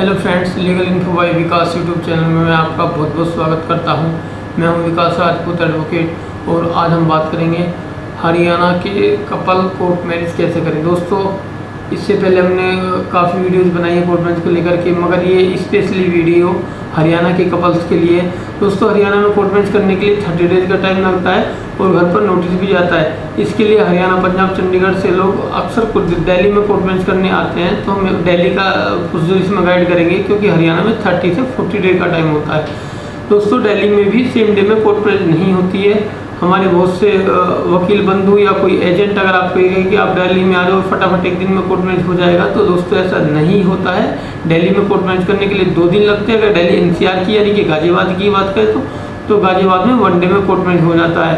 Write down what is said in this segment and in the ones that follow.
Hello friends legal info by Vikas YouTube channel में मैं आपका बहुत बहुत स्वागत करता हूँ। मैं हूँ विकास राजपूत एडवोकेट और आज हम बात करेंगे हरियाणा के कपल कोर्ट मैरिज कैसे करें। दोस्तों इससे पहले हमने काफ़ी वीडियोस बनाई है कोर्ट को लेकर के, मगर ये स्पेशली वीडियो हरियाणा के कपल्स के लिए दोस्तों, हरियाणा में कोर्ट करने के लिए थर्टी डेज़ का टाइम लगता है और घर पर नोटिस भी जाता है। इसके लिए हरियाणा, पंजाब, चंडीगढ़ से लोग अक्सर दिल्ली में कोर्ट करने आते हैं तो हम दिल्ली का कुछ इसमें गाइड करेंगे, क्योंकि हरियाणा में थर्टी से फोर्टी डेज़ का टाइम होता है। दोस्तों, दिल्ली में भी सेम डे में कोर्ट नहीं होती है। हमारे बहुत से वकील बंधु या कोई एजेंट अगर आप कहेंगे कि आप दिल्ली में आ जाओ फटाफट एक दिन में कोर्ट मैरिज हो जाएगा तो दोस्तों ऐसा नहीं होता है। दिल्ली में कोर्ट मैरिज करने के लिए दो दिन लगते हैं। अगर दिल्ली एनसीआर की यानी कि गाजियाबाद की बात करें तो तो गाजियाबाद में वनडे में कोर्ट मैरिज हो जाता है।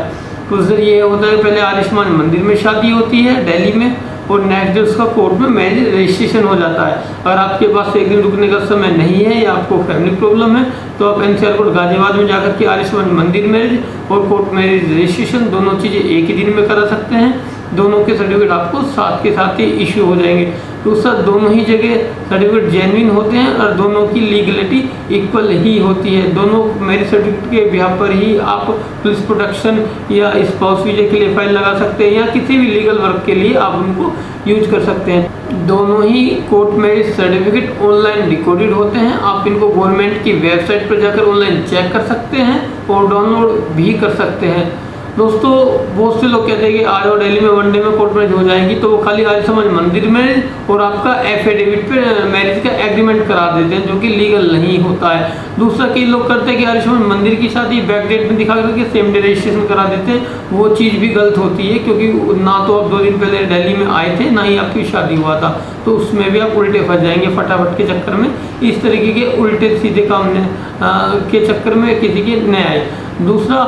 प्रोसीजर ये होता है पहले आयुष्मान मंदिर में शादी होती है दिल्ली में और नेक्स्ट डे उसका कोर्ट में मैरिज रजिस्ट्रेशन हो जाता है। अगर आपके पास एक दिन रुकने का समय नहीं है या आपको फैमिली प्रॉब्लम है तो आप एन कोर्ट गाजियाबाद में जाकर के आयुष्मान मंदिर मैरिज और कोर्ट मैरिज रजिस्ट्रेशन दोनों चीज़ें एक ही दिन में करा सकते हैं। दोनों के सर्टिफिकेट आपको साथ के साथ ही इश्यू हो जाएँगे। तो दोनों ही जगह सर्टिफिकेट जेनविन होते हैं और दोनों की लीगलिटी इक्वल ही होती है। दोनों मैरिज सर्टिफिकेट के बिहार पर ही आप पुलिस प्रोटेक्शन या स्पाउस वीज़ा के लिए फ़ाइल लगा सकते हैं या किसी भी लीगल वर्क के लिए आप उनको यूज़ कर सकते हैं। दोनों ही court marriage certificate online recorded होते हैं। आप इनको गवर्नमेंट की वेबसाइट पर जाकर ऑनलाइन चेक कर सकते हैं और डाउनलोड भी कर सकते हैं। दोस्तों, बहुत से लोग कहते हैं कि आज और दिल्ली में वनडे में कोर्ट मैरिज हो जाएगी तो वो खाली आज समझ मंदिर में और आपका एफिडेविट पे मैरिज का एग्रीमेंट करा देते हैं, जो कि लीगल नहीं होता है। दूसरा कई लोग करते हैं कि समझ मंदिर की शादी बैक डेट में दिखा करके सेम डे रजिस्ट्रेशन करा देते हैं। वो चीज़ भी गलत होती है, क्योंकि ना तो आप दो दिन पहले दिल्ली में आए थे, ना ही आपकी शादी हुआ था। तो उसमें भी आप उल्टे फंस जाएँगे फटाफट के चक्कर में। इस तरीके के उल्टे सीधे काम के चक्कर में किसी के न आए दूसरा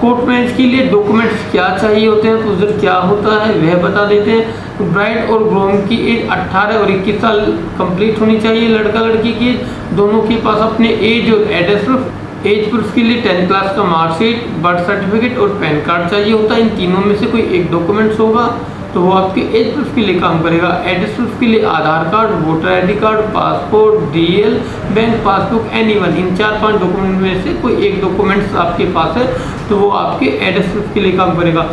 कोर्ट मैरिज के लिए डॉक्यूमेंट्स क्या चाहिए होते हैं? प्रोसीजर क्या होता है? वह बता देते हैं। ब्राइड और ग्रोम की एज 18 और 21 साल कंप्लीट होनी चाहिए लड़का लड़की की। दोनों के पास अपने एज और एड्रेस प्रूफ एज प्रूफ के लिए टेंथ क्लास का मार्कशीट बर्थ सर्टिफिकेट और पैन कार्ड चाहिए होता है। इन तीनों में से कोई एक डॉक्यूमेंट्स होगा। तो वो आपके एज प्रूफ के लिए काम करेगा। एड्रेस प्रूफ के लिए Aadhaar card voter ID card passport DL bank passbook any one in चार पाँच डॉक्यूमेंट में से कोई एक डॉक्यूमेंट्स आपके पास है तो वो आपके एड्रेस प्रूफ के लिए काम करेगा।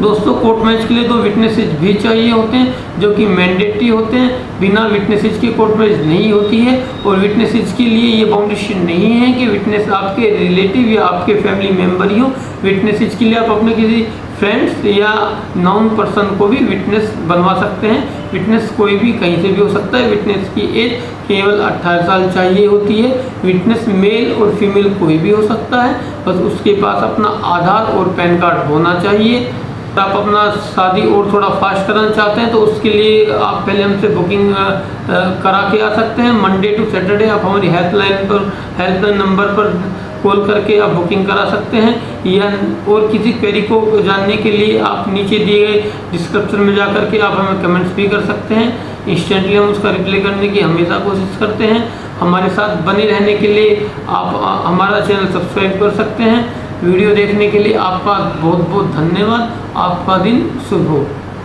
दोस्तों कोर्ट मैरिज के लिए दो विटनेसेज भी चाहिए होते हैं, जो कि मैंडेटरी होते हैं, बिना विटनेसेज के कोर्ट मैरिज नहीं होती है, और विटनेसेज के लिए ये बाउंडेशन नहीं है कि विटनेस आपके रिलेटिव या आपके फैमिली मेंबर ही हो। विटनेसेज के लिए आप अपने किसी फ्रेंड्स या नॉन पर्सन को भी विटनेस बनवा सकते हैं। विटनेस कोई भी कहीं से भी हो सकता है। विटनेस की एज केवल 18 साल चाहिए होती है। विटनेस मेल और फीमेल कोई भी हो सकता है। बस उसके पास अपना आधार और पैन कार्ड होना चाहिए। आप अपना शादी और थोड़ा फास्ट करना चाहते हैं तो उसके लिए आप पहले हमसे बुकिंग करा के आ सकते हैं। मंडे टू सैटरडे आप हमारी हेल्पलाइन पर हेल्पलाइन नंबर पर कॉल करके आप बुकिंग करा सकते हैं, या और किसी क्वेरी को जानने के लिए आप नीचे दिए गए डिस्क्रिप्शन में जा करके आप हमें कमेंट्स भी कर सकते हैं। इंस्टेंटली हम उसका रिप्लाई करने की हमेशा कोशिश करते हैं। हमारे साथ बने रहने के लिए आप हमारा चैनल सब्सक्राइब कर सकते हैं। वीडियो देखने के लिए आपका बहुत बहुत धन्यवाद। आपका दिन शुभ हो।